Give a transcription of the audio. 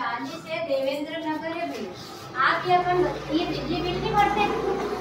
रांची से देवेंद्र नगर है भैया आप ये अपन ये बिजली बिल नहीं ये